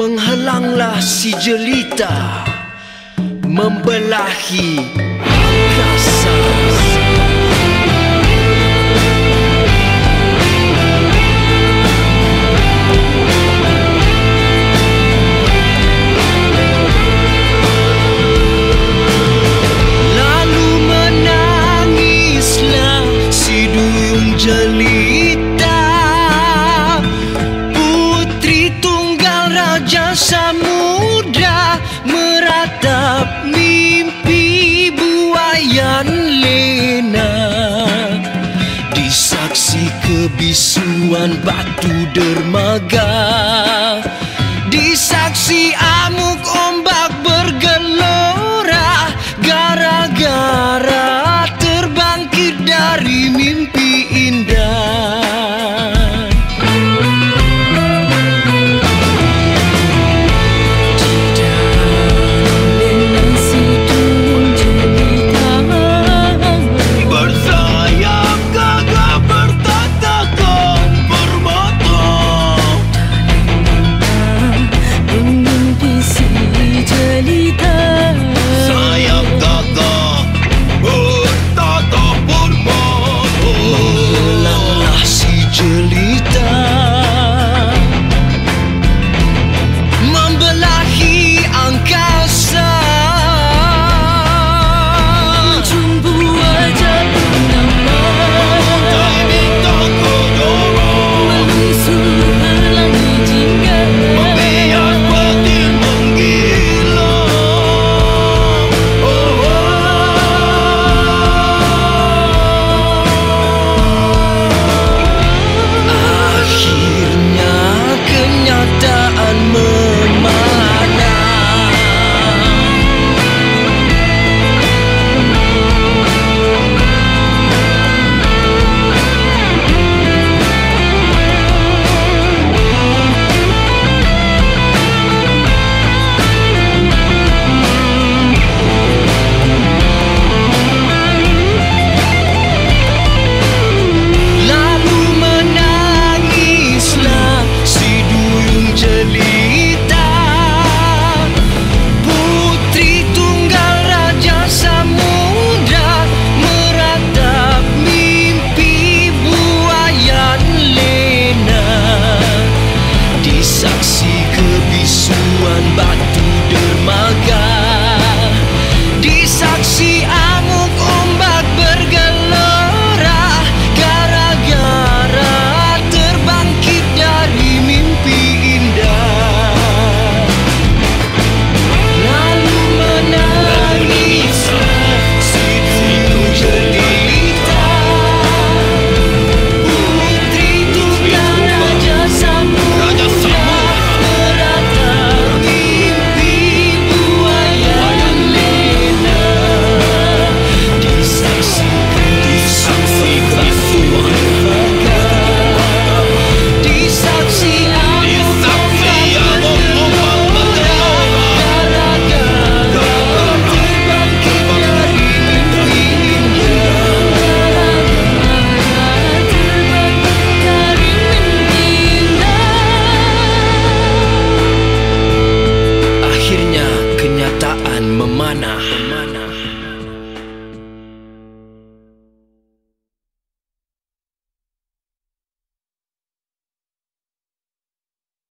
Menghelanglah si jelita Membelahi kasar Lalu lena Disaksi kebisuan batu dermaga. Disaksi